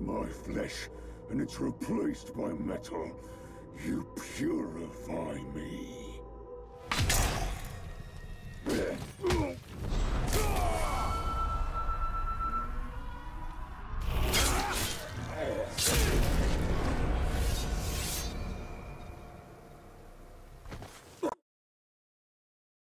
my flesh, and it's replaced by metal. You pure